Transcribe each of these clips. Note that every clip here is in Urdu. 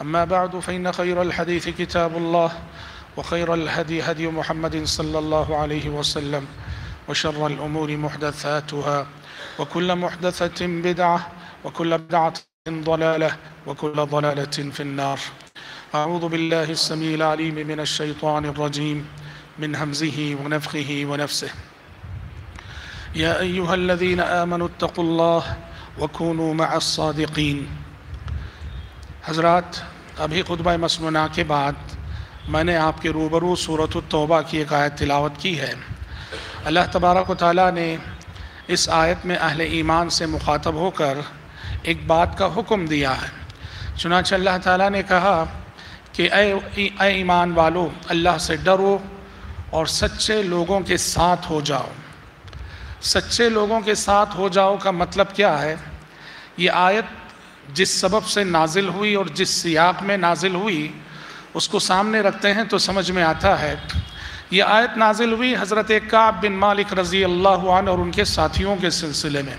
أما بعد فإن خير الحديث كتاب الله وخير الهدي هدي محمد صلى الله عليه وسلم وشر الأمور محدثاتها وكل محدثة بدعة وكل بدعة ضلالة وكل ضلالة في النار. أعوذ بالله السميع العليم من الشيطان الرجيم من همزه ونفخه ونفسه. يا أيها الذين آمنوا اتقوا الله وكونوا مع الصادقين. حضرات، ابھی خطبہ مسنونہ کے بعد میں نے آپ کے روبرو صورت التوبہ کی ایک آیت تلاوت کی ہے۔ اللہ تبارک و تعالیٰ نے اس آیت میں اہل ایمان سے مخاطب ہو کر ایک بات کا حکم دیا ہے۔ چنانچہ اللہ تعالیٰ نے کہا کہ اے اے ایمان والو، اللہ سے ڈرو اور سچے لوگوں کے ساتھ ہو جاؤ۔ سچے لوگوں کے ساتھ ہو جاؤ کا مطلب کیا ہے؟ یہ آیت جس سبب سے نازل ہوئی اور جس سیاق میں نازل ہوئی، اس کو سامنے رکھتے ہیں تو سمجھ میں آتا ہے۔ یہ آیت نازل ہوئی حضرت کعب بن مالک رضی اللہ عنہ اور ان کے ساتھیوں کے سلسلے میں۔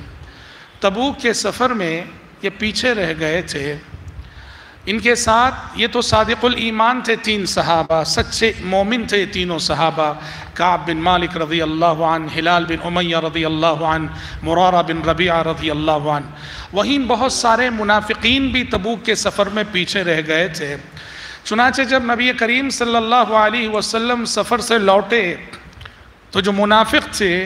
تبوک کے سفر میں یہ پیچھے رہ گئے تھے۔ ان کے ساتھ یہ تو صادق الایمان تھے تین صحابہ، سچے مومن تھے تینوں صحابہ، کعب بن مالک رضی اللہ عنہ، ہلال بن امیہ رضی اللہ عنہ، مرارہ بن ربیعہ رضی اللہ عنہ۔ وہیں بہت سارے منافقین بھی تبوک کے سفر میں پیچھے رہ گئے تھے۔ چنانچہ جب نبی کریم صلی اللہ علیہ وسلم سفر سے لوٹے تو جو منافق تھے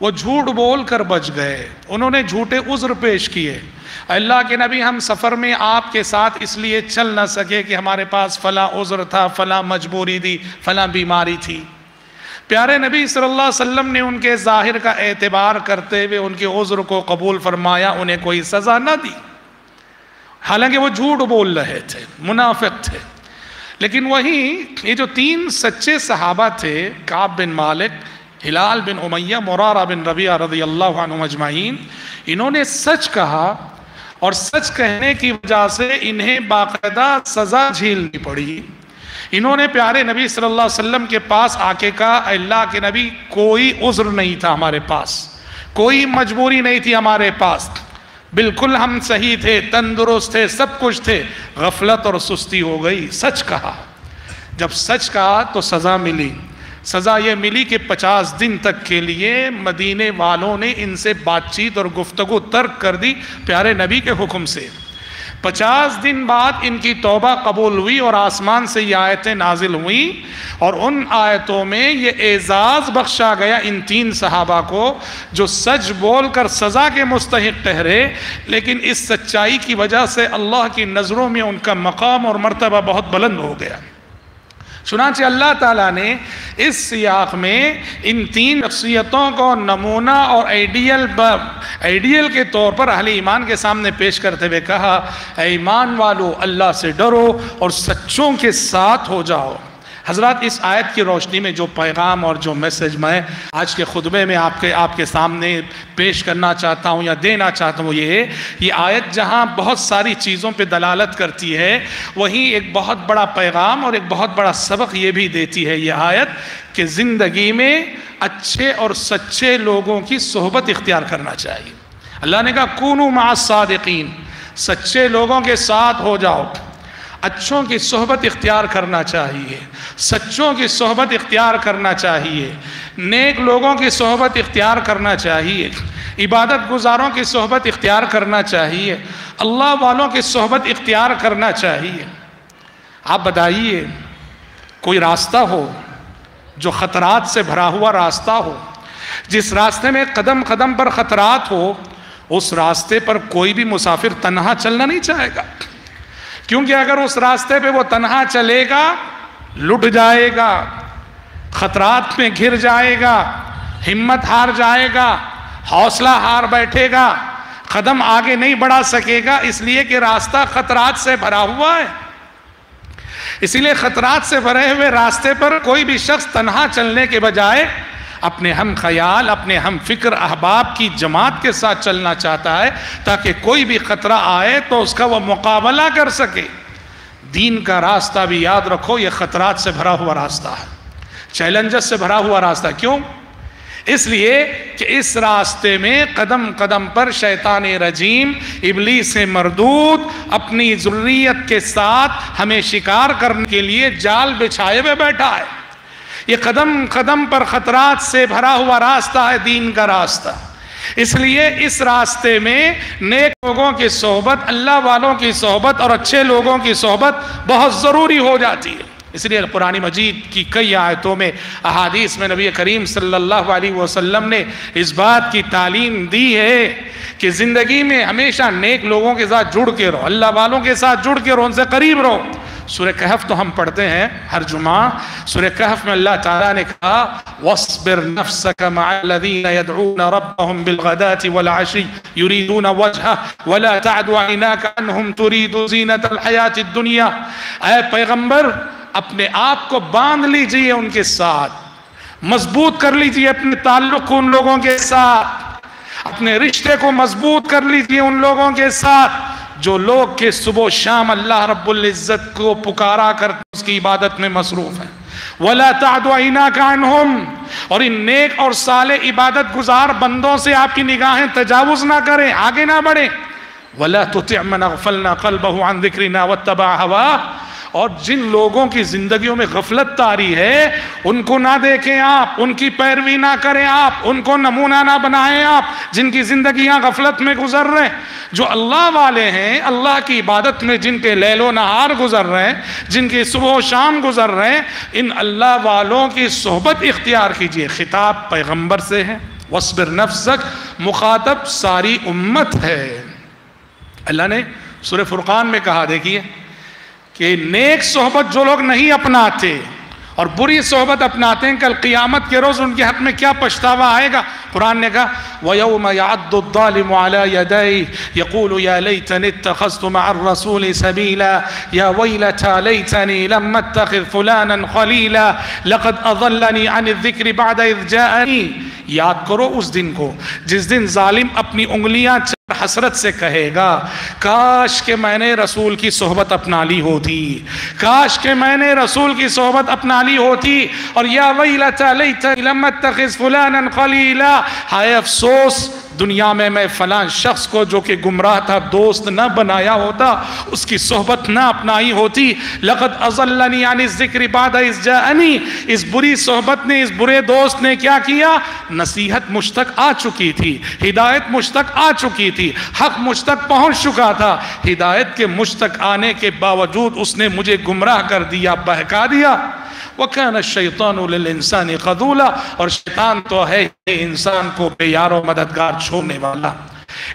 وہ جھوٹ بول کر بچ گئے۔ انہوں نے جھوٹے عذر پیش کیے۔ اللہ کے نبی، ہم سفر میں آپ کے ساتھ اس لیے چل نہ سکے کہ ہمارے پاس فلاں عذر تھا، فلاں مجبوری تھی فلاں بیماری تھی۔ پیارے نبی صلی اللہ علیہ وسلم نے ان کے ظاہر کا اعتبار کرتے ہوئے ان کے عذر کو قبول فرمایا، انہیں کوئی سزا نہ دی۔ حالانکہ وہ جھوٹ بول رہے تھے، منافق تھے۔ لیکن وہیں یہ جو تین سچے صحابہ تھے، کعب بن مالک، ہلال بن امیہ، مرارہ بن ربیہ رضی اللہ عنہ مجمعین انہوں نے سچ کہا اور سچ کہنے کی وجہ سے انہیں باقاعدہ سزا جھیلنی پڑی۔ انہوں نے پیارے نبی صلی اللہ علیہ وسلم کے پاس آ کے کہا، اللہ کے نبی، کوئی عذر نہیں تھا ہمارے پاس۔ کوئی مجبوری نہیں تھی ہمارے پاس۔ بالکل ہم صحیح تھے، تندرست تھے، سب کچھ تھے۔ غفلت اور سستی ہو گئی، سچ کہا۔ جب سچ کہا تو سزا ملی۔ سزا یہ ملی کہ پچاس دن تک کے لیے مدینے والوں نے ان سے بات چیت اور گفتگو ترک کر دی پیارے نبی کے حکم سے۔ پچاس دن بعد ان کی توبہ قبول ہوئی اور آسمان سے یہ آیتیں نازل ہوئیں اور ان آیتوں میں یہ اعزاز بخشا گیا ان تین صحابہ کو جو سچ بول کر سزا کے مستحق ٹہرے لیکن اس سچائی کی وجہ سے اللہ کی نظروں میں ان کا مقام اور مرتبہ بہت بلند ہو گیا۔ چنانچہ اللہ تعالیٰ نے اس سیاق میں ان تین شخصیتوں کو نمونہ اور ایڈیل ایڈیل کے طور پر اہل ایمان کے سامنے پیش کرتے ہوئے کہا، اے ایمان والو، اللہ سے ڈرو اور سچوں کے ساتھ ہو جاؤ۔ حضرات، اس آیت کی روشنی میں جو پیغام اور جو میسج میں آج کے خطبے میں آپ کے آپ کے سامنے پیش کرنا چاہتا ہوں یا دینا چاہتا ہوں یہ یہ آیت جہاں بہت ساری چیزوں پہ دلالت کرتی ہے، وہیں ایک بہت بڑا پیغام اور ایک بہت بڑا سبق یہ بھی دیتی ہے یہ آیت کہ زندگی میں اچھے اور سچے لوگوں کی صحبت اختیار کرنا چاہیے۔ اللہ نے کہا، کونو مع الصادقین، سچے لوگوں کے ساتھ ہو جاؤ۔ اچھوں کی صحبت اختیار کرنا چاہیے، سچوں کی صحبت اختیار کرنا چاہیے، نیک لوگوں کی صحبت اختیار کرنا چاہیے، عبادت گزاروں کی صحبت اختیار کرنا چاہیے، اللہ والوں کی صحبت اختیار کرنا چاہیے۔ آپ بتائیے، کوئی راستہ ہو جو خطرات سے بھرا ہوا راستہ ہو؟ جس راستے میں قدم قدم پر خطرات ہو، اس راستے پر کوئی بھی مسافر تنہا چلنا نہیں چاہے گا۔ کیونکہ اگر اس راستے پہ وہ تنہا چلے گا، لٹ جائے گا، خطرات میں گھر جائے گا، ہمت ہار جائے گا، حوصلہ ہار بیٹھے گا، قدم آگے نہیں بڑھا سکے گا، اس لیے کہ راستہ خطرات سے بھرا ہوا ہے۔ اسی لیے خطرات سے بھرے ہوئے راستے پر کوئی بھی شخص تنہا چلنے کے بجائے اپنے ہم خیال، اپنے ہم فکر، احباب کی جماعت کے ساتھ چلنا چاہتا ہے تاکہ کوئی بھی خطرہ آئے تو اس کا وہ مقابلہ کر سکے۔ دین کا راستہ بھی یاد رکھو، یہ خطرات سے بھرا ہوا راستہ ہے۔ چیلنجز سے بھرا ہوا راستہ۔ کیوں؟ اس لیے کہ اس راستے میں قدم قدم پر شیطان رجیم، ابلیس سے مردود اپنی ضروریت کے ساتھ ہمیں شکار کرنے کے لیے جال بچھائے ہوئے بیٹھا ہے۔ یہ قدم قدم پر خطرات سے بھرا ہوا راستہ ہے، دین کا راستہ۔ اس لیے اس راستے میں نیک لوگوں کی صحبت، اللہ والوں کی صحبت اور اچھے لوگوں کی صحبت بہت ضروری ہو جاتی ہے۔ اس لیے قرآن مجید کی کئی آیتوں میں، احادیث میں نبی کریم صلی اللہ علیہ وسلم نے اس بات کی تعلیم دی ہے کہ زندگی میں ہمیشہ نیک لوگوں کے ساتھ جڑ کے رہو، اللہ والوں کے ساتھ جڑ کے رہو، ان سے قریب رہو۔ سورہ کہف تو ہم پڑھتے ہیں ہر جمعہ۔ سورہ کہف میں اللہ تعالیٰ نے کہا، وَاصْبِرْ نَفْسَكَ مَعَ الَّذِينَ يَدْعُونَ رَبَّهُمْ بِالْغَدَاةِ وَالْعَشِيِّ يُرِيدُونَ وَجْهَ وَلَا تَعْدُ عَيْنَاكَ عَنْهُمْ تُرِيدُ زِينَةَ الْحَيَاةِ الدُّنْيَا اے پیغمبر اپنے آپ کو باندھ لیجیے ان کے ساتھ، مضبوط کر لیجیے اپنے تعلق کو ان لوگوں کے ساتھ، اپنے رشتے کو مضبوط کر لیجیے ان لوگوں کے ساتھ۔ جو لوگ کے صبح و شام اللہ رب العزت کو پکارا کر اس کی عبادت میں مصروف ہیں۔ وَلَا تَعْدُ عَيْنَاكَ عَنْهُمْ۔ اور ان نیک اور صالح عبادت گزار بندوں سے آپ کی نگاہیں تجاوز نہ کریں، آگے نہ بڑھیں۔ وَلَا تُتِعْ مَنْ اغْفَلْنَا قَلْبَهُ عَنْ ذِكْرِنَا وَاتَّبَعَ هَوَاهُ۔ اور جن لوگوں کی زندگیوں میں غفلت تاری ہے، ان کو نہ دیکھیں آپ، ان کی پیروی نہ کریں آپ، ان کو نمونہ نہ بنائیں آپ، جن کی زندگیاں غفلت میں گزر رہے ہیں۔ جو اللہ والے ہیں، اللہ کی عبادت میں جن کے لیل و نہار گزر رہے ہیں، جن کی صبح و شام گزر رہے ہیں، ان اللہ والوں کی صحبت اختیار کیجیے۔ خطاب پیغمبر سے ہے۔ وَصْبِرْ نَفْسَكْ مخاطب ساری امت ہے۔ اللہ نے سورہ فرقان میں کہا، دیکھیے۔ کہ نیک صحبت جو لوگ نہیں اپناتے اور بری صحبت اپناتے ہیں، کل قیامت کے روز ان کے حق میں کیا پشتاوا آئے گا؟ قرآن نے کہا، وَيَوْمَ يَعَدُّ الظَّالِمُ عَلَى يَدَيْهِ، يَقُولُ يَا لَيْتَنِ اتَّخَذْتُ مَعَ الرَّسُولِ سَبِيلًا، يَا وَيْلَتَا لَيْتَنِي لَمَّ اتَّخِذْ فُلَانًا خَلِيلًا، لَقَدْ أَضَلَّنِي عَنِ الذِّكْرِ بَعْدَ إِذْ جَاءَنِي۔ یاد کرو اس دن کو، جس دن ظالم اپنی انگلیاں حسرت سے کہے گا، کاش کہ میں نے رسول کی صحبت اپنا لی ہوتی، کاش کہ میں نے رسول کی صحبت اپنا لی ہوتی، اور یا ویلتا لیتا لم اتخذ فلانا قلیلا ہائے افسوس دنیا میں میں فلان شخص کو جو کہ گمراہ تھا، دوست نہ بنایا ہوتا، اس کی صحبت نہ اپنائی ہوتی۔ لقد ازلنی عن الذکر بعد از جاءنی۔ اس بری صحبت نے، اس برے دوست نے کیا کیا؟ نصیحت مشتق آ چکی تھی، ہدایت مشتق آ چکی تھی، حق مشتق پہنچ چکا تھا۔ ہدایت کے مشتق آنے کے باوجود اس نے مجھے گمراہ کر دیا، بہکا دیا۔ وَكَانَ الشَّيْطَانُ لِلْإِنسَانِ قَدُولًا اور شیطان تو ہے انسان کو بے یار و مددگار چھوڑنے والا۔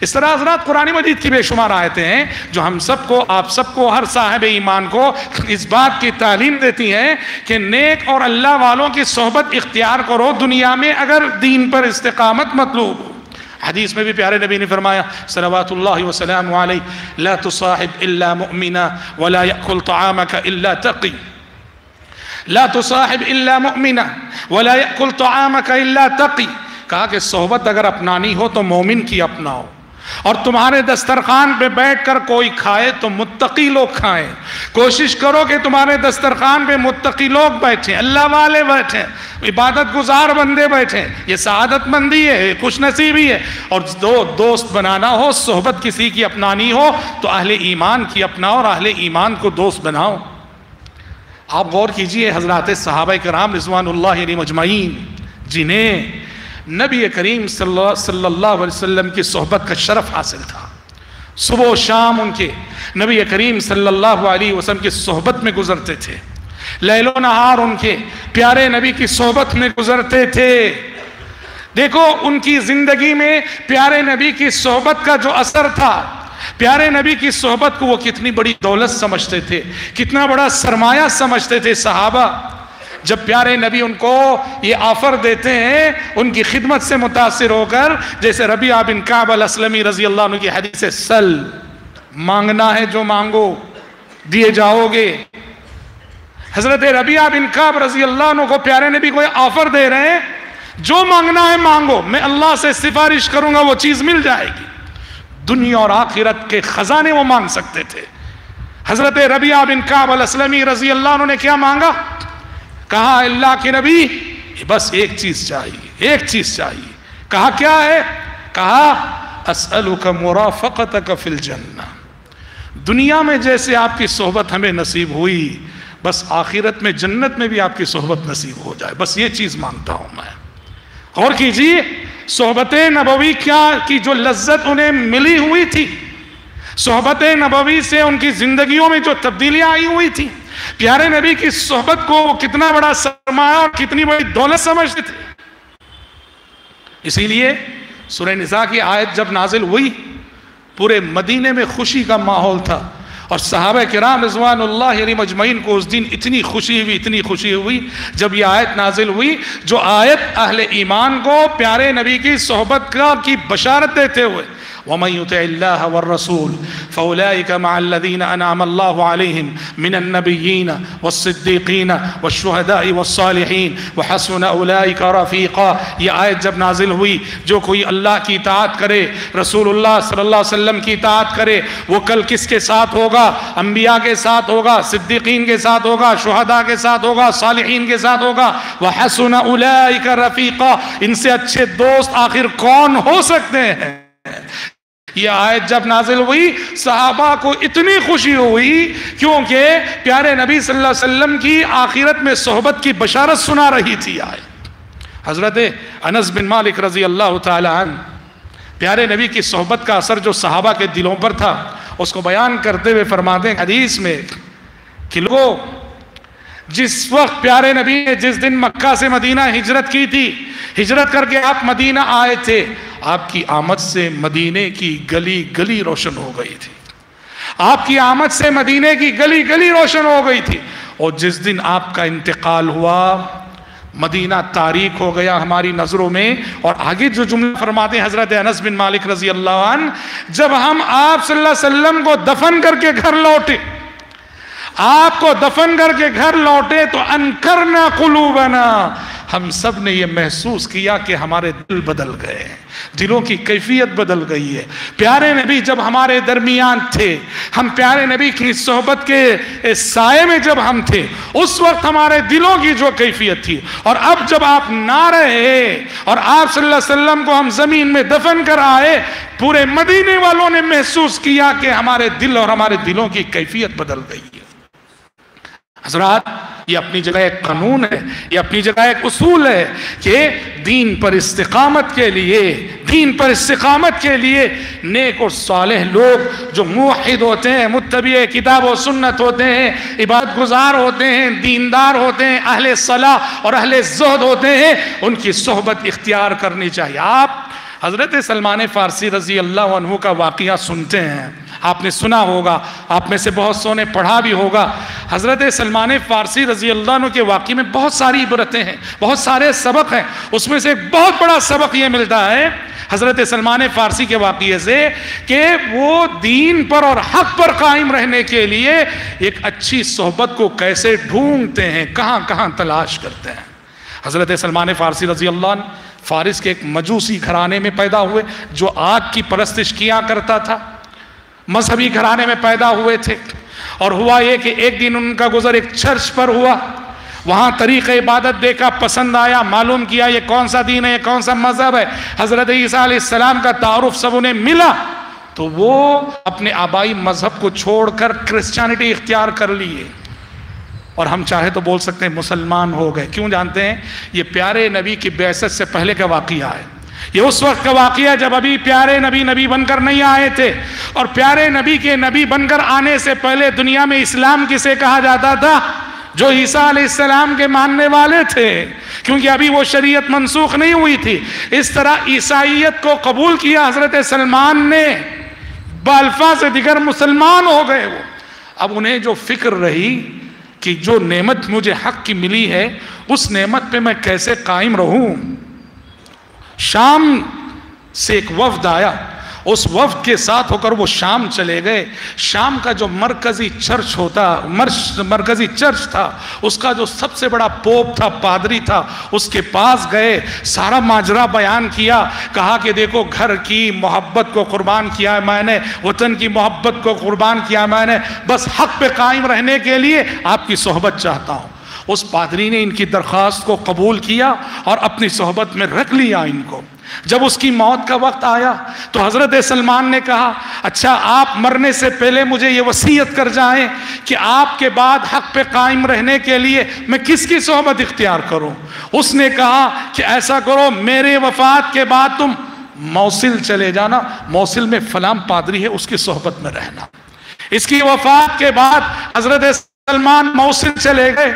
اس طرح حضرات قرآن مجید کی بے شمار آیتیں ہیں جو ہم سب کو، آپ سب کو، ہر صاحب ایمان کو اس بات کی تعلیم دیتی ہیں کہ نیک اور اللہ والوں کی صحبت اختیار کرو۔ دنیا میں اگر دین پر استقامت مطلوب ہو۔ حدیث میں بھی پیارے نبی نے فرمایا، صلوات اللہ وسلم علیہ، لا تصاحب الا مؤمنا ولا يأكل طعامك الا تقی۔ لا تصاحب الا مؤمنا ولا يأكل طعامك الا تقی کہا کہ صحبت اگر اپنانی ہو تو مومن کی اپناؤ اور تمہارے دسترخوان پہ بیٹھ کر کوئی کھائے تو متقی لوگ کھائیں کوشش کرو کہ تمہارے دسترخوان پہ متقی لوگ بیٹھیں اللہ والے بیٹھیں عبادت گزار بندے بیٹھیں یہ سعادت مندی ہے خوش نصیبی ہے اور دو دوست بنانا ہو، صحبت کسی کی اپنانی ہو تو اہل ایمان کی اپناؤ اور اہل ایمان کو دوست بناؤ آپ غور کیجیے حضرات صحابہ کرام رضوان اللہ علیہ مجمعین، جنہیں نبی کریم صلی اللہ علیہ وسلم کی صحبت کا شرف حاصل تھا۔ صبح و شام ان کے نبی کریم صلی اللہ علیہ وسلم کی صحبت میں گزرتے تھے۔ لیل و نہار ان کے پیارے نبی کی صحبت میں گزرتے تھے۔ دیکھو، ان کی زندگی میں پیارے نبی کی صحبت کا جو اثر تھا پیارے نبی کی صحبت کو وہ کتنی بڑی دولت سمجھتے تھے، کتنا بڑا سرمایہ سمجھتے تھے صحابہ۔ جب پیارے نبی ان کو یہ آفر دیتے ہیں، ان کی خدمت سے متاثر ہو کر، جیسے ربیع بن کعب الاسلمی رضی اللہ عنہ کی حدیث سل، مانگنا ہے جو مانگو، دیے جاؤ گے۔ حضرت ربیع بن کعب رضی اللہ عنہ کو پیارے نبی کو یہ آفر دے رہے ہیں، جو مانگنا ہے مانگو، میں اللہ سے سفارش کروں گا، وہ چیز مل جائے گی۔ دنیا اور آخرت کے خزانے وہ مانگ سکتے تھے۔ حضرت ربیع بن کعب الاسلمی رضی اللہ عنہ نے کیا مانگا؟ کہا، اللہ کے نبی بس ایک چیز چاہیے، ایک چیز چاہیے۔ کہا، کیا ہے؟ کہا، اسألک مرافقتک فی الجنہ۔ دنیا میں جیسے آپ کی صحبت ہمیں نصیب ہوئی، بس آخرت میں جنت میں بھی آپ کی صحبت نصیب ہو جائے۔ بس یہ چیز مانگتا ہوں میں۔ اور کیجیے صحبت نبوی کیا کی جو لذت انہیں ملی ہوئی تھی؟ صحبت نبوی سے ان کی زندگیوں میں جو تبدیلیاں آئی ہوئی تھی پیارے نبی کی صحبت کو وہ کتنا بڑا سرمایہ اور کتنی بڑی دولت سمجھتے تھے۔ اسی لیے سورہ نساء کی آیت جب نازل ہوئی، پورے مدینے میں خوشی کا ماحول تھا۔ اور صحابہ کرام رضوان اللہ علی مجمعین کو اس دن اتنی خوشی ہوئی، اتنی خوشی ہوئی جب یہ آیت نازل ہوئی جو آیت اہل ایمان کو، پیارے نبی کی صحبت کا کی بشارت دیتے ہوئے ومن يطع الله والرسول فأولئك مع الذين أنعم الله عليهم من النبيين والصديقين والشهداء والصالحين وحسن أولئك رفيقا. یہ آیت جب نازل ہوئی، جو کوئی اللہ کی اطاعت کرے، رسول اللہ صلی اللہ علیہ وسلم کی اطاعت کرے، وہ کل کس کے ساتھ ہوگا؟ انبیاء کے ساتھ ہوگا، صدیقین کے ساتھ ہوگا، شہداء کے ساتھ ہوگا، صالحین کے ساتھ ہوگا۔ وحسن أولئك رفيقا. ان سے اچھے دوست آخر کون ہو سکتے ہیں؟ یہ آیت جب نازل ہوئی، صحابہ کو اتنی خوشی ہوئی کیونکہ پیارے نبی صلی اللہ علیہ وسلم کی آخرت میں صحبت کی بشارت سنا رہی تھی آیت۔ حضرت انس بن مالک رضی اللہ تعالی عنہ، پیارے نبی کی صحبت کا اثر جو صحابہ کے دلوں پر تھا، اس کو بیان کرتے ہوئے فرماتے ہیں حدیث میں کہ لوگوں، جس وقت پیارے نبی نے جس دن مکہ سے مدینہ ہجرت کی تھی، ہجرت کر کے آپ مدینہ آئے تھے آپ کی آمد سے مدینے کی گلی گلی روشن ہو گئی تھی۔ آپ کی آمد سے مدینے کی گلی گلی روشن ہو گئی تھی۔ اور جس دن آپ کا انتقال ہوا، مدینہ تاریخ ہو گیا ہماری نظروں میں۔ اور آگے جو جملہ فرماتے ہیں حضرت انس بن مالک رضی اللہ عنہ، جب ہم آپ صلی اللہ علیہ وسلم کو دفن کر کے گھر لوٹے، آپ کو دفن کر کے گھر لوٹے تو انکرنا قلوبنا ہم سب نے یہ محسوس کیا کہ ہمارے دل بدل گئے ہیں، دلوں کی کیفیت بدل گئی ہے۔ پیارے نبی جب ہمارے درمیان تھے، ہم پیارے نبی کی صحبت کے سائے میں جب ہم تھے، اس وقت ہمارے دلوں کی جو کیفیت تھی۔ اور اب جب آپ نہ رہے اور آپ صلی اللہ علیہ وسلم کو ہم زمین میں دفن کر آئے، پورے مدینے والوں نے محسوس کیا کہ ہمارے دل اور ہمارے دلوں کی کیفیت بدل گئی ہے۔ حضرات، یہ اپنی جگہ ایک قانون ہے، یہ اپنی جگہ ایک اصول ہے کہ دین پر استقامت کے لیے، دین پر استقامت کے لیے نیک اور صالح لوگ جو موحد ہوتے ہیں، متبع کتاب و سنت ہوتے ہیں عبادت گزار ہوتے ہیں، دیندار ہوتے ہیں، اہل صلاح اور اہل زہد ہوتے ہیں، ان کی صحبت اختیار کرنی چاہیے۔ آپ حضرت سلمان فارسی رضی اللہ عنہ کا واقعہ سنتے ہیں۔ آپ نے سنا ہوگا، آپ میں سے بہت سو نے پڑھا بھی ہوگا۔ حضرت سلمان فارسی رضی اللہ عنہ کے واقعے میں بہت ساری عبرتیں ہیں، بہت سارے سبق ہیں۔ اس میں سے بہت بڑا سبق یہ ملتا ہے حضرت سلمان فارسی کے واقعے سے کہ وہ دین پر اور حق پر قائم رہنے کے لیے ایک اچھی صحبت کو کیسے ڈھونڈتے ہیں، کہاں کہاں تلاش کرتے ہیں۔ حضرت سلمان فارسی رضی اللہ عنہ فارس کے ایک مجوسی گھرانے میں پیدا ہوئے جو آگ کی پرستش کیا کرتا تھا۔ مذہبی گھرانے میں پیدا ہوئے تھے۔ اور ہوا یہ کہ ایک دن ان کا گزر ایک چرچ پر ہوا۔ وہاں طریق عبادت دیکھا، پسند آیا، معلوم کیا یہ کون سا دین ہے، یہ کون سا مذہب ہے۔ حضرت عیسیٰ علیہ السلام کا تعارف سب انہیں ملا۔ تو وہ اپنے آبائی مذہب کو چھوڑ کر کرسچانٹی اختیار کر لیے۔ اور ہم چاہے تو بول سکتے ہیں مسلمان ہو گئے۔ کیوں جانتے ہیں؟ یہ پیارے نبی کی بیست سے پہلے کا واقعہ ہے۔ یہ اس وقت کا واقعہ جب ابھی پیارے نبی نبی بن کر نہیں آئے تھے اور پیارے نبی کے نبی بن کر آنے سے پہلے دنیا میں اسلام کسے کہا جاتا تھا جو عیسیٰ علیہ السلام کے ماننے والے تھے؟ کیونکہ ابھی وہ شریعت منسوخ نہیں ہوئی تھی۔ اس طرح عیسائیت کو قبول کیا حضرت سلمان نے بالفا سے دیگر مسلمان ہو گئے وہ۔ اب انہیں جو فکر رہی کہ جو نعمت مجھے حق کی ملی ہے، اس نعمت پہ میں کیسے قائم رہوں؟ شام سے ایک وفد آیا۔ اس وفد کے ساتھ ہو کر وہ شام چلے گئے۔ شام کا جو مرکزی چرچ ہوتا مرکزی چرچ تھا، اس کا جو سب سے بڑا پوپ تھا، پادری تھا، اس کے پاس گئے، سارا ماجرا بیان کیا، کہا کہ دیکھو گھر کی محبت کو قربان کیا ہے میں نے، وطن کی محبت کو قربان کیا میں نے، بس حق پہ قائم رہنے کے لیے آپ کی صحبت چاہتا ہوں۔ اس پادری نے ان کی درخواست کو قبول کیا اور اپنی صحبت میں رکھ لیا ان کو۔ جب اس کی موت کا وقت آیا تو حضرت سلمان نے کہا اچھا آپ مرنے سے پہلے مجھے یہ وسیعت کر جائیں کہ آپ کے بعد حق پہ قائم رہنے کے لیے میں کس کی صحبت اختیار کروں؟ اس نے کہا کہ ایسا کرو، میرے وفات کے بعد تم موصل چلے جانا، موصل میں فلام پادری ہے، اس کی صحبت میں رہنا۔ اس کی وفات کے بعد حضرت سلمان موصل چلے گئے۔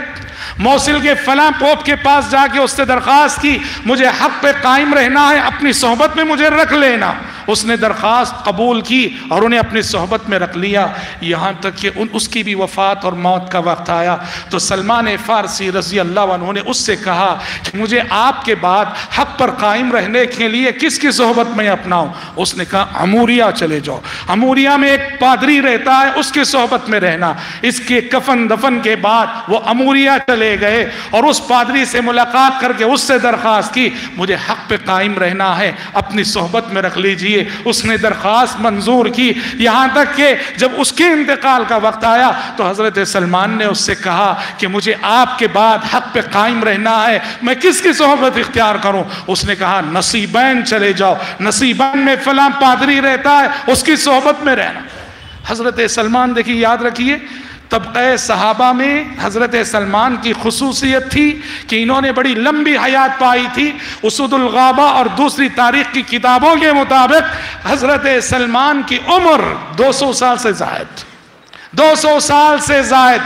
موصل کے فلاں پوپ کے پاس جا کے اس سے درخواست کی، مجھے حق پہ قائم رہنا ہے، اپنی صحبت میں مجھے رکھ لینا۔ اس نے درخواست قبول کی اور انہیں اپنی صحبت میں رکھ لیا۔ یہاں تک کہ اس کی بھی وفات اور موت کا وقت آیا۔ تو سلمان فارسی رضی اللہ عنہ نے اس سے کہا کہ مجھے آپ کے بعد حق پر قائم رہنے کے لیے کس کی صحبت میں اپناؤں؟ اس نے کہا، اموریا چلے جاؤ۔ اموریا میں ایک پادری رہتا ہے، اس کی صحبت میں رہنا۔ اس کے کفن دفن کے بعد وہ اموریا چلے چلے گئے اور اس پادری سے ملاقات کر کے اس سے درخواست کی، مجھے حق پہ قائم رہنا ہے، اپنی صحبت میں رکھ لیجیے۔ اس نے درخواست منظور کی۔ یہاں تک کہ جب اس کے انتقال کا وقت آیا تو حضرت سلمان نے اس سے کہا کہ مجھے آپ کے بعد حق پہ قائم رہنا ہے، میں کس کی صحبت اختیار کروں؟ اس نے کہا نصیبین چلے جاؤ نصیبین میں فلاں پادری رہتا ہے، اس کی صحبت میں رہنا۔ حضرت سلمان دیکھیے، یاد رکھیے طبقہ صحابہ میں حضرت سلمان کی خصوصیت تھی کہ انہوں نے بڑی لمبی حیات پائی تھی، اسود الغابہ اور دوسری تاریخ کی کتابوں کے مطابق حضرت سلمان کی عمر دو سو سال سے زائد، دو سو سال سے زائد۔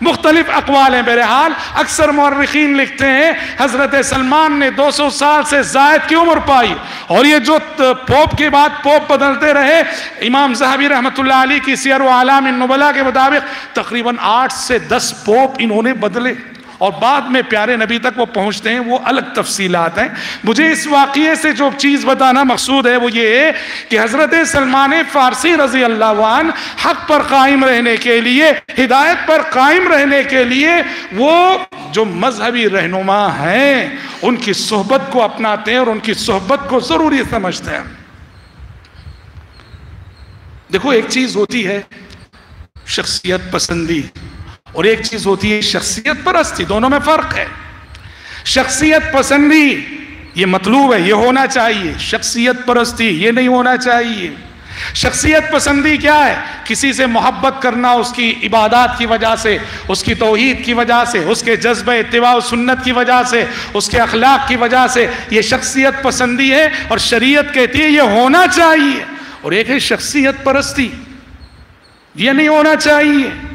مختلف اقوال ہیں بہرحال اکثر مورخین لکھتے ہیں، حضرت سلمان نے دو سو سال سے زائد کی عمر پائی اور یہ جو پوپ کے بعد پوپ بدلتے رہے، امام زہبی رحمۃ اللہ علی کی سیر و عالم النبلہ کے مطابق تقریباً آٹھ سے دس پوپ انہوں نے بدلے۔ اور بعد میں پیارے نبی تک وہ پہنچتے ہیں، وہ الگ تفصیلات ہیں۔ مجھے اس واقعے سے جو چیز بتانا مقصود ہے، وہ یہ ہے کہ حضرت سلمان فارسی رضی اللہ عنہ حق پر قائم رہنے کے لیے، ہدایت پر قائم رہنے کے لیے وہ جو مذہبی رہنما ہیں، ان کی صحبت کو اپناتے ہیں اور ان کی صحبت کو ضروری سمجھتے ہیں۔ دیکھو، ایک چیز ہوتی ہے، شخصیت پسندی۔ اور ایک چیز ہوتی ہے، شخصیت پرستی، دونوں میں فرق ہے۔ شخصیت پسندی، یہ مطلوب ہے، یہ ہونا چاہیے۔ شخصیت پرستی، یہ نہیں ہونا چاہیے۔ شخصیت پسندی کیا ہے؟ کسی سے محبت کرنا اس کی عبادات کی وجہ سے، اس کی توحید کی وجہ سے، اس کے جذبہ اتباع و سنت کی وجہ سے، اس کے اخلاق کی وجہ سے۔ یہ شخصیت پسندی ہے اور شریعت کہتی ہے، یہ ہونا چاہیے۔ اور ایک ہے شخصیت پرستی، یہ نہیں ہونا چاہیے۔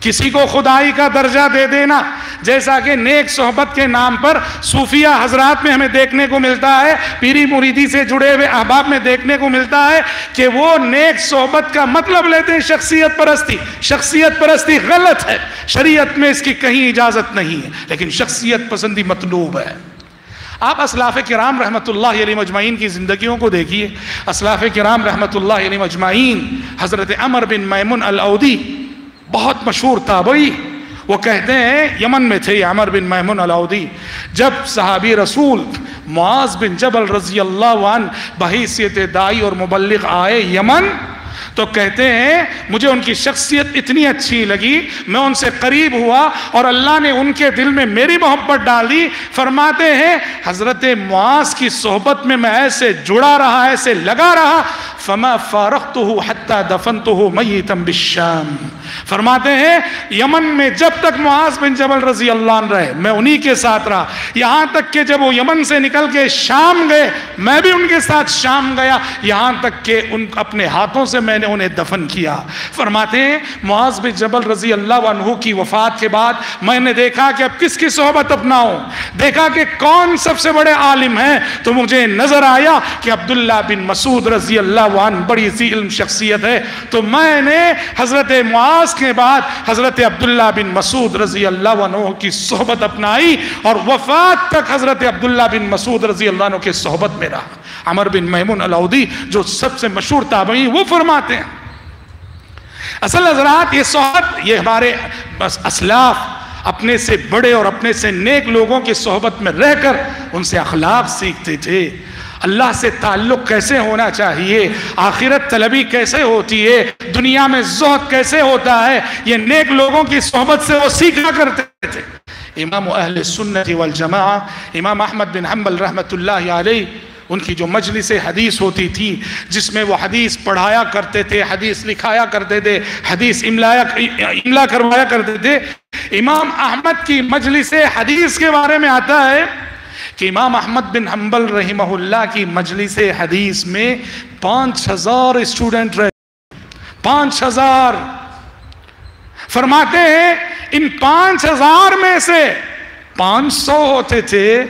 کسی کو خدائی کا درجہ دے دینا، جیسا کہ نیک صحبت کے نام پر صوفیہ حضرات میں ہمیں دیکھنے کو ملتا ہے، پیری مریدی سے جڑے ہوئے احباب میں دیکھنے کو ملتا ہے کہ وہ نیک صحبت کا مطلب لیتے ہیں شخصیت پرستی۔ شخصیت پرستی غلط ہے۔ شریعت میں اس کی کہیں اجازت نہیں ہے، لیکن شخصیت پسندی مطلوب ہے۔ آپ اسلاف کرام رحمۃ اللہ علیہ مجمعین کی زندگیوں کو دیکھیے۔ اسلاف کرام رحمۃ اللہ علیہ مجمعین، حضرت عمر بن میمن العودی بہت مشہور تابعی، وہ کہتے ہیں، یمن میں تھے عمر بن محمن علاؤدی۔ جب صحابی رسول معاذ بن جبل رضی اللہ عنہ بحیثیت دائی اور مبلغ آئے یمن، تو کہتے ہیں، مجھے ان کی شخصیت اتنی اچھی لگی، میں ان سے قریب ہوا اور اللہ نے ان کے دل میں میری محبت ڈالی۔ فرماتے ہیں، حضرت معاذ کی صحبت میں میں ایسے جڑا رہا، ایسے لگا رہا فما فارقته حتى دفنته ميتا بالشام۔ فرماتے ہیں، یمن میں جب تک معاذ بن جبل رضی اللہ عنہ رہے، میں انہی کے ساتھ رہا۔ یہاں تک کہ جب وہ یمن سے نکل کے شام گئے، میں بھی ان کے ساتھ شام گیا۔ یہاں تک کہ ان اپنے ہاتھوں سے میں نے انہیں دفن کیا۔ فرماتے ہیں، معاذ بن جبل رضی اللہ عنہ کی وفات کے بعد میں نے دیکھا کہ اب کس کی صحبت اپناؤں؟ دیکھا کہ کون سب سے بڑے عالم ہیں۔ تو مجھے نظر آیا کہ عبداللہ بن مسعود رضی اللہ عنہ بڑی سی علم شخصیت ہے، تو میں نے حضرت معاذ کے بعد حضرت عبداللہ بن مسعود رضی اللہ عنہ کی صحبت اپنائی اور وفات تک حضرت عبداللہ بن مسعود رضی اللہ عنہ کی صحبت میں رہا۔ عمر بن محمون علاؤدی جو سب سے مشہور تابعی وہ فرماتے ہیں۔ اصل حضرات، یہ صحبت، یہ ہمارے بس اسلاف اپنے سے بڑے اور اپنے سے نیک لوگوں کی صحبت میں رہ کر ان سے اخلاق سیکھتے تھے۔ اللہ سے تعلق کیسے ہونا چاہیے؟ آخرت طلبی کیسے ہوتی ہے؟ دنیا میں زہد کیسے ہوتا ہے؟ یہ نیک لوگوں کی صحبت سے وہ سیکھا کرتے تھے۔ امام اہل سنت والجماع امام احمد بن حنبل رحمت اللہ علیہ، ان کی جو مجلس حدیث ہوتی تھی، جس میں وہ حدیث پڑھایا کرتے تھے، حدیث لکھایا کرتے تھے، حدیث املا کروایا کرتے تھے۔ امام احمد کی مجلس حدیث کے بارے میں آتا ہے کہ امام احمد بن حنبل رحمہ اللہ کی مجلس حدیث میں پانچ ہزار اسٹوڈنٹ رہے۔ پانچ ہزار۔ فرماتے ہیں ان پانچ ہزار میں سے پانچ سو ہوتے تھے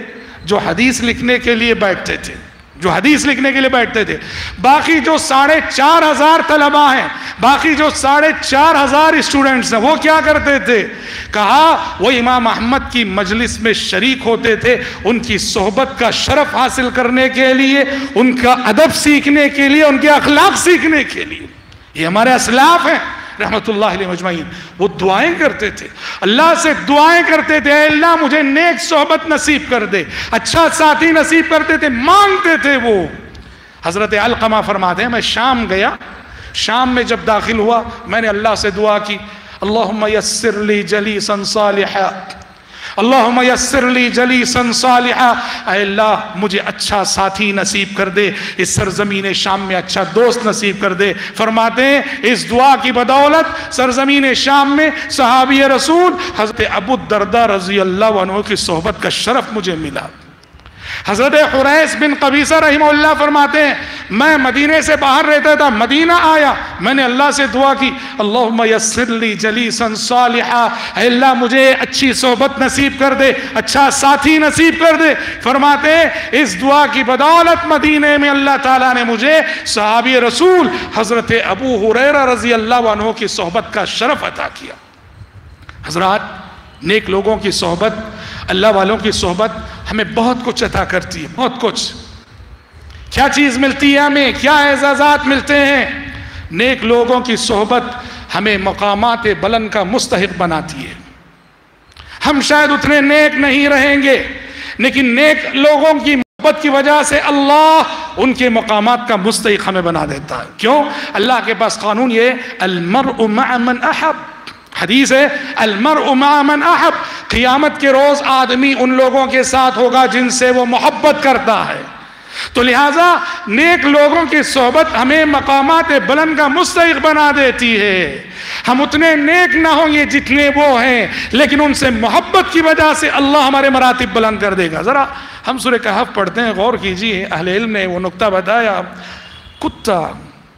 جو حدیث لکھنے کے لیے بیٹھتے تھے۔ جو حدیث لکھنے کے لیے بیٹھتے تھے۔ باقی جو ساڑھے چار ہزار طلبہ ہیں، باقی جو ساڑھے چار ہزار اسٹوڈنٹس ہیں، وہ کیا کرتے تھے؟ کہا، وہ امام احمد کی مجلس میں شریک ہوتے تھے۔ ان کی صحبت کا شرف حاصل کرنے کے لیے، ان کا ادب سیکھنے کے لیے، ان کے اخلاق سیکھنے کے لیے۔ یہ ہمارے اسلاف ہیں۔ رحمت اللہ علیہ مجمعین۔ وہ دعائیں کرتے تھے۔ اللہ سے دعائیں کرتے تھے۔ اے اللہ، مجھے نیک صحبت نصیب کر دے۔ اچھا ساتھی نصیب کرتے تھے۔ مانگتے تھے وہ۔ حضرت علقمہ فرماتے ہیں، میں شام گیا۔ شام میں جب داخل ہوا، میں نے اللہ سے دعا کی۔ اللہم یسر لی جلیسا صالحا۔ اللہم یسر لی جلیسا صالحا۔ اے اللہ، مجھے اچھا ساتھی نصیب کر دے، اس سرزمین شام میں اچھا دوست نصیب کر دے۔ فرماتے ہیں، اس دعا کی بدولت سرزمین شام میں صحابی رسول حضرت ابو الدردہ رضی اللہ عنہ کی صحبت کا شرف مجھے ملا۔ حضرت حریس بن قبیصہ رحمہ اللہ فرماتے ہیں، میں مدینے سے باہر رہتا تھا، مدینہ آیا، میں نے اللہ سے دعا کی، اللہم یسر لی جلیسا صالحا، اے اللہ مجھے اچھی صحبت نصیب کر دے اچھا ساتھی نصیب کر دے۔ فرماتے ہیں، اس دعا کی بدولت مدینے میں اللہ تعالیٰ نے مجھے، صحابی رسول حضرت ابو حریرہ رضی اللہ عنہ کی صحبت کا شرف عطا کیا۔ حضرات، نیک لوگوں کی صحبت اللہ والوں کی صحبت ہمیں بہت کچھ عطا کرتی ہے، بہت کچھ۔ کیا چیز ملتی ہے ہمیں؟ کیا اعزازات ملتے ہیں؟ نیک لوگوں کی صحبت ہمیں مقامات بلند کا مستحق بناتی ہے۔ ہم شاید اتنے نیک نہیں رہیں گے، لیکن نیک لوگوں کی محبت کی وجہ سے اللہ ان کے مقامات کا مستحق ہمیں بنا دیتا ہے۔ کیوں؟ اللہ کے پاس قانون یہ المرء مع من احب۔ حدیث ہے، المرء مع من احب۔ قیامت کے روز آدمی ان لوگوں کے ساتھ ہوگا جن سے وہ محبت کرتا ہے۔ تو لہٰذا نیک لوگوں کی صحبت ہمیں مقامات بلند کا مستحق بنا دیتی ہے۔ ہم اتنے نیک نہ ہوں گے جتنے وہ ہیں، لیکن ان سے محبت کی وجہ سے اللہ ہمارے مراتب بلند کر دے گا۔ ذرا ہم سورہ کہف پڑھتے ہیں، غور کیجیے، اہل علم نے وہ نقطہ بتایا۔ کتا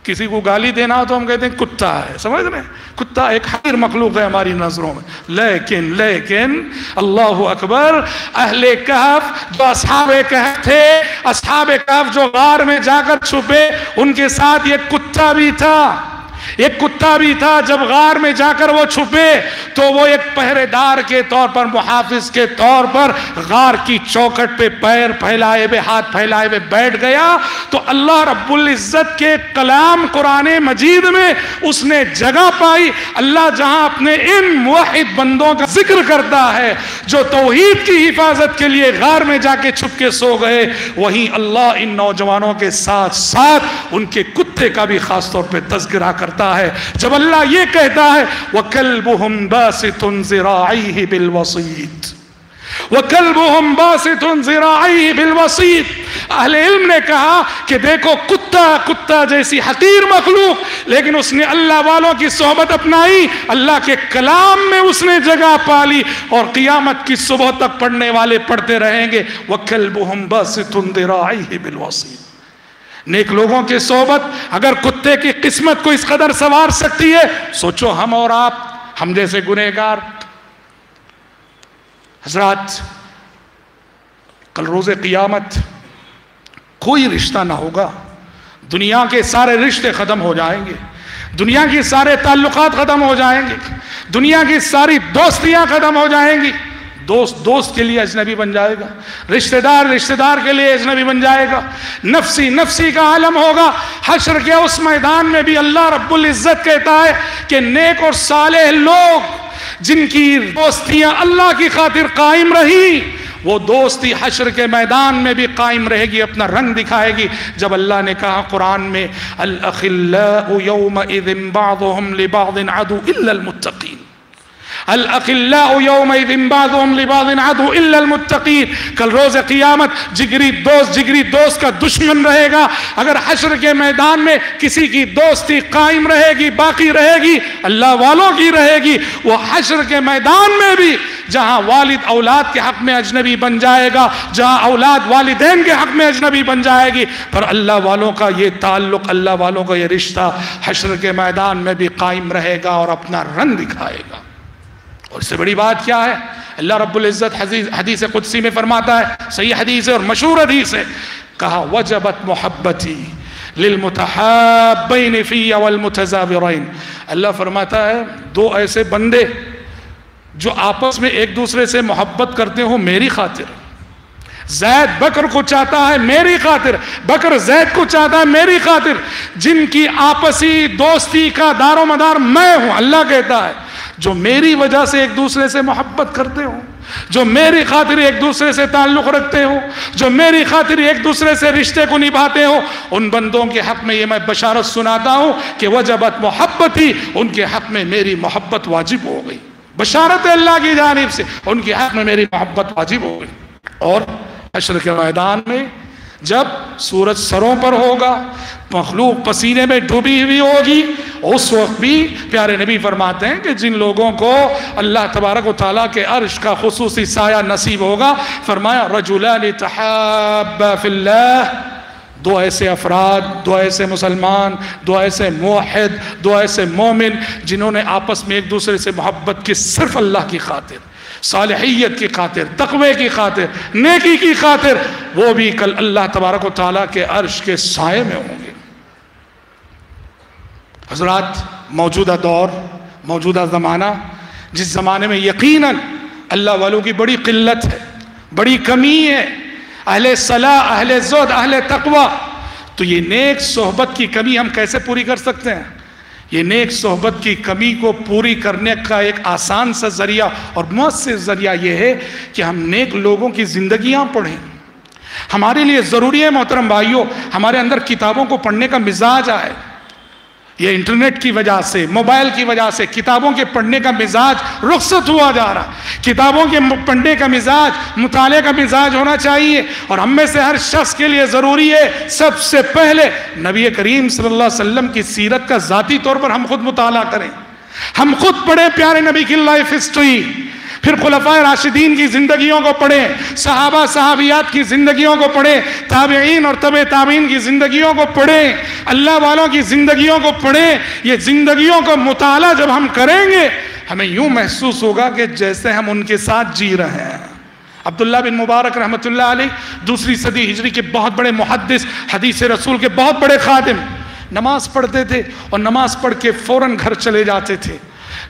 کسی کو گالی دینا ہو تو ہم کہتے ہیں کتا ہے، سمجھ رہے ہیں؟ کتا ایک حقیر مخلوق ہے ہماری نظروں میں۔ لیکن لیکن، اللہ اکبر، اہل کہف جو اصحاب کہف تھے، اصحاب کہف جو غار میں جا کر چھپے، ان کے ساتھ یہ کتا بھی تھا۔ ایک کتا بھی تھا، جب غار میں جا کر وہ چھپے تو وہ ایک پہرے دار کے طور پر، محافظ کے طور پر غار کی چوکٹ پہ پیر پھیلائے ہوئے، ہاتھ پھیلائے ہوئے بیٹھ گیا۔ تو اللہ رب العزت کے کلام قرآن مجید میں اس نے جگہ پائی۔ اللہ جہاں اپنے ان موحد بندوں کا ذکر کرتا ہے، جو توحید کی حفاظت کے لیے غار میں جا کے چھپ کے سو گئے، وہیں اللہ ان نوجوانوں کے ساتھ ساتھ ان کے کتے کا بھی خاص طور پہ تذکرہ کرتا ہے۔ جب اللہ یہ کہتا ہے، وَكَلْبُهُمْ بَاسِتٌ زِرَاعِهِ بِالْوَصِيدِ۔ وَكَلْبُهُمْ بَاسِتٌ زِرَاعِهِ بِالْوَصِيدِ۔ اہل علم نے کہا کہ دیکھو، کتا کتا جیسی حقیر مخلوق، لیکن اس نے اللہ والوں کی صحبت اپنائی۔ اللہ کے کلام میں اس نے جگہ پالی اور قیامت کی صبح تک پڑھنے والے پڑھتے رہیں گے۔ وَكَلْبُهُمْ بَاسِتٌ زِرَاعِهِ بِالْوَصِيدِ۔ نیک لوگوں کی صحبت، اگر کتے کی قسمت کو اس قدر سوار سکتی ہے، سوچو ہم اور آپ، ہم جیسے گنہگار۔ حضرات، کل روز قیامت کوئی رشتہ نہ ہوگا۔ دنیا کے سارے رشتے ختم ہو جائیں گے۔ دنیا کی سارے تعلقات ختم ہو جائیں گے۔ دنیا کی ساری دوستیاں ختم ہو جائیں گی۔ دوست دوست کے لیے اجنبی بن جائے گا رشتہ دار رشتہ دار کے لیے اجنبی بن جائے گا۔ نفسی نفسی کا عالم ہوگا۔ حشر کے اس میدان میں بھی اللہ رب العزت کہتا ہے کہ نیک اور صالح لوگ جن کی دوستیاں اللہ کی خاطر قائم رہی، وہ دوستی حشر کے میدان میں بھی قائم رہے گی، اپنا رنگ دکھائے گی۔ جب اللہ نے کہا قرآن میں الاخلاء یومئذ بعضهم لبعض عدو الا المتقین۔ الاخلاء یومئذ بعضهم لبعض عدو الا المتقین کل روز قیامت جگری دوست جگری دوست کا دشمن رہے گا. اگر حشر کے میدان میں کسی کی دوستی قائم رہے گی، باقی رہے گی، اللہ والوں کی رہے گی، وہ حشر کے میدان میں بھی جہاں والد اولاد کے حق میں اجنبی بن جائے گا، جہاں اولاد والدین کے حق میں اجنبی بن جائے گی. پر اللہ والوں کا یہ تعلق، اللہ والوں کا یہ رشتہ حشر کے میدان میں بھی قائم رہے گا اور اپنا رنگ دکھائے گا. اور اس سے بڑی بات کیا ہے؟ اللہ رب العزت حدیث قدسی میں فرماتا ہے، صحیح حدیث ہے اور مشہور حدیث ہے۔ کہا، وجبت محبتی للمتحابین فی والمتزابرین اللہ فرماتا ہے، دو ایسے بندے جو آپس میں ایک دوسرے سے محبت کرتے ہو میری خاطر۔ زید بکر کو چاہتا ہے، میری خاطر۔ بکر زید کو چاہتا ہے، میری خاطر۔ جن کی آپسی دوستی کا دار و مدار میں ہوں، اللہ کہتا ہے جو میری وجہ سے ایک دوسرے سے محبت کرتے ہوں، جو میری خاطر ایک دوسرے سے تعلق رکھتے ہو جو میری خاطر ایک دوسرے سے رشتے کو نبھاتے ہو ان بندوں کے حق میں یہ میں بشارت سناتا ہوں کہ وجبت محبت ہی ان کے حق میں میری محبت واجب ہو گئی۔ بشارت اللہ کی جانب سے ان کے حق میں میری محبت واجب ہو گئی۔ اور حشر کے میدان میں جب سورج سروں پر ہوگا، مخلوق پسینے میں ڈوبی ہوئی ہوگی۔ اس وقت بھی پیارے نبی فرماتے ہیں کہ جن لوگوں کو اللہ تبارک و تعالیٰ کے عرش کا خصوصی سایہ نصیب ہوگا، فرمایا، رجلان تحاب فی اللہ دو ایسے افراد، دو ایسے مسلمان، دو ایسے موحد، دو ایسے مومن، جنہوں نے آپس میں ایک دوسرے سے محبت کی صرف اللہ کی خاطر۔ صالحیت کی خاطر، تقوی کی خاطر، نیکی کی خاطر، وہ بھی کل اللہ تبارک و تعالیٰ کے عرش کے سائے میں ہوں گے۔ حضرات، موجودہ دور، موجودہ زمانہ، جس زمانے میں یقیناً اللہ والوں کی بڑی قلت ہے، بڑی کمی ہے، اہل صلاح، اہل زود اہل تقوی، تو یہ نیک صحبت کی کمی ہم کیسے پوری کر سکتے ہیں؟ یہ نیک صحبت کی کمی کو پوری کرنے کا ایک آسان سا ذریعہ اور مؤثر ذریعہ یہ ہے کہ ہم نیک لوگوں کی زندگیاں پڑھیں۔ ہمارے لیے ضروری ہے محترم بھائیوں ہمارے اندر کتابوں کو پڑھنے کا مزاج آئے۔ یہ انٹرنیٹ کی وجہ سے، موبائل کی وجہ سے، کتابوں کے پڑھنے کا مزاج رخصت ہوا جا رہا۔ کتابوں کے پڑھنے کا مزاج، مطالعے کا مزاج ہونا چاہیے۔ اور ہم میں سے ہر شخص کے لیے ضروری ہے، سب سے پہلے نبی کریم صلی اللہ علیہ وسلم کی سیرت کا ذاتی طور پر ہم خود مطالعہ کریں۔ ہم خود پڑھیں، پیارے نبی کی لائف ہسٹری۔ پھر خلفۂ راشدین کی زندگیوں کو پڑھیں، صحابہ صحابیات کی زندگیوں کو پڑھیں، تابعین اور طب تابعین کی زندگیوں کو پڑھیں، اللہ والوں کی زندگیوں کو پڑھیں، یہ زندگیوں کو مطالعہ جب ہم کریں گے، ہمیں یوں محسوس ہوگا کہ جیسے ہم ان کے ساتھ جی رہے ہیں۔ عبداللہ بن مبارک رحمۃ اللہ علیہ، دوسری صدی ہجری کے بہت بڑے محدث، حدیث رسول کے بہت بڑے خادم۔ نماز پڑھتے تھے اور نماز پڑھ کے فوراً گھر چلے جاتے تھے۔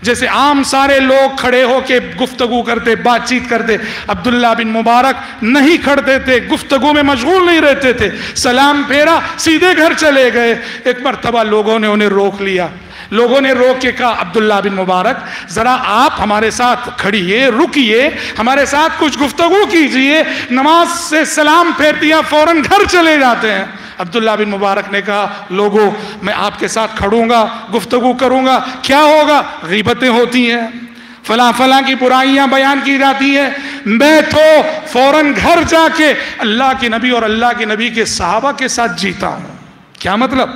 جیسے عام سارے لوگ کھڑے ہو کے گفتگو کرتے، بات چیت کرتے، عبداللہ بن مبارک نہیں کھڑتے تھے، گفتگو میں مشغول نہیں رہتے تھے۔ سلام پھیرا، سیدھے گھر چلے گئے۔ ایک مرتبہ لوگوں نے انہیں روک لیا۔ لوگوں نے روک کے کہا، عبداللہ بن مبارک، ذرا آپ ہمارے ساتھ کھڑیے، رکیے، ہمارے ساتھ کچھ گفتگو کیجیے، نماز سے سلام پھیر دیا، فوراً گھر چلے جاتے ہیں۔ عبداللہ بن مبارک نے کہا، لوگوں، میں آپ کے ساتھ کھڑوں گا، گفتگو کروں گا، کیا ہوگا؟ غیبتیں ہوتی ہیں۔ فلاں فلاں کی برائیاں بیان کی جاتی ہیں۔ میں تو فوراً گھر جا کے اللہ کے نبی اور اللہ کے نبی کے صحابہ کے ساتھ جیتا ہوں۔ کیا مطلب؟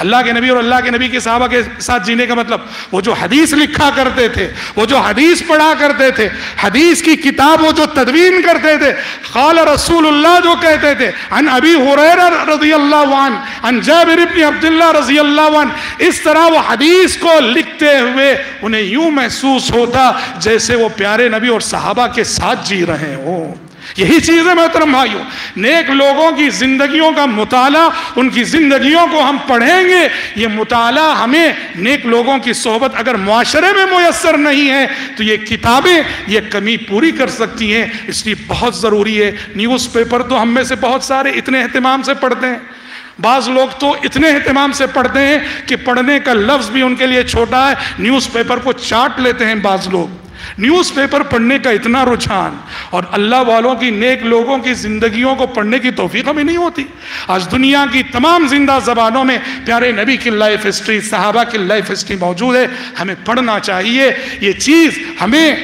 اللہ کے نبی اور اللہ کے نبی کے صحابہ کے ساتھ جینے کا مطلب وہ جو حدیث لکھا کرتے تھے، وہ جو حدیث پڑھا کرتے تھے، حدیث کی کتاب وہ جو تدوین کرتے تھے خال رسول اللہ جو کہتے تھے ان ابی حریر رضی اللہ عنہ ان جابر ابن عبداللہ رضی اللہ عنہ، اس طرح وہ حدیث کو لکھتے ہوئے انہیں یوں محسوس ہوتا جیسے وہ پیارے نبی اور صحابہ کے ساتھ جی رہے ہوں۔ یہی چیز ہے محترم بھائیوں، نیک لوگوں کی زندگیوں کا مطالعہ، ان کی زندگیوں کو ہم پڑھیں گے، یہ مطالعہ ہمیں نیک لوگوں کی صحبت اگر معاشرے میں میسر نہیں ہے، تو یہ کتابیں یہ کمی پوری کر سکتی ہیں، اس لیے بہت ضروری ہے۔ نیوز پیپر تو ہم میں سے بہت سارے اتنے اہتمام سے پڑھتے ہیں۔ بعض لوگ تو اتنے اہتمام سے پڑھتے ہیں کہ پڑھنے کا لفظ بھی ان کے لیے چھوٹا ہے۔ نیوز پیپر کو چاٹ لیتے ہیں بعض لوگ۔ نیوز پیپر پڑھنے کا اتنا رجحان اور اللہ والوں کی نیک لوگوں کی زندگیوں کو پڑھنے کی توفیق ہمیں نہیں ہوتی۔ آج دنیا کی تمام زندہ زبانوں میں پیارے نبی کی لائف ہسٹری، صحابہ کی لائف ہسٹری موجود ہے۔ ہمیں پڑھنا چاہیے۔ یہ چیز ہمیں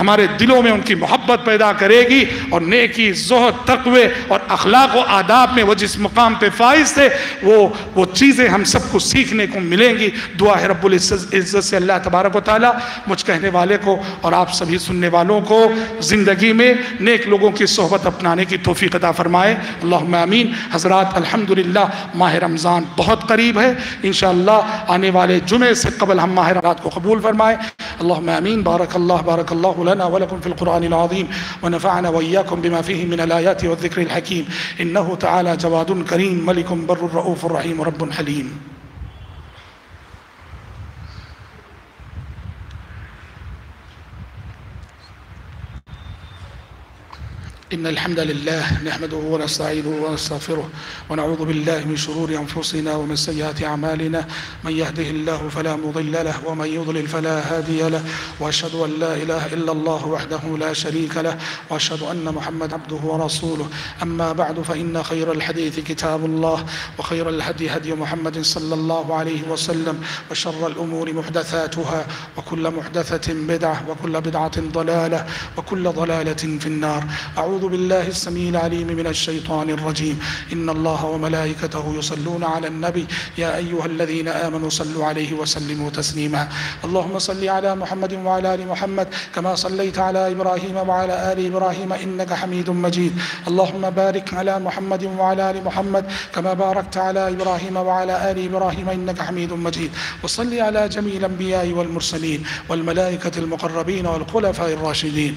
ہمارے دلوں میں ان کی محبت پیدا کرے گی اور نیکی زہد تقوی اور اخلاق و آداب میں وہ جس مقام پہ فائز تھے وہ وہ چیزیں ہم سب کو سیکھنے کو ملیں گی۔ دعا ہے رب العزت سے اللہ تبارک و تعالیٰ مجھ کہنے والے کو اور آپ سبھی سننے والوں کو زندگی میں نیک لوگوں کی صحبت اپنانے کی توفیق عطا فرمائے۔ اللہم آمین۔ حضرات، الحمدللہ، ماہ رمضان بہت قریب ہے۔ انشاءاللہ آنے والے جمعے سے قبل ہم ماہ رمضان کو قبول فرمائے اللهم آمين بارك الله بارك الله لنا ولكم في القرآن العظيم ونفعنا وإياكم بما فيه من الآيات والذكر الحكيم إنه تعالى جواد كريم ملك بر رؤوف رحيم رب حليم إن الحمد لله نحمده ونستعينه ونستغفره ونعوذ بالله من شرور أنفسنا ومن سيئات أعمالنا. من يهده الله فلا مضل له ومن يضلل فلا هادي له. وأشهد أن لا إله إلا الله وحده لا شريك له. وأشهد أن محمد عبده ورسوله. أما بعد فإن خير الحديث كتاب الله وخير الهدي هدي محمد صلى الله عليه وسلم وشر الأمور محدثاتها وكل محدثة بدعة وكل بدعة ضلالة وكل ضلالة في النار. أعوذ بالله السميع العليم من الشيطان الرجيم. إن الله وملائكته يصلون على النبي. يا أيها الذين آمنوا صلوا عليه وسلموا تسليما. اللهم صل على محمد وعلى آل محمد كما صليت على إبراهيم وعلى آل إبراهيم إنك حميد مجيد. اللهم بارك على محمد وعلى آل محمد كما باركت على إبراهيم وعلى آل إبراهيم إنك حميد مجيد. وصل على جميع الأنبياء والمرسلين والملائكة المقربين والخلفاء الراشدين.